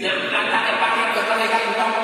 Jangan pakai pakai kebalikan kamu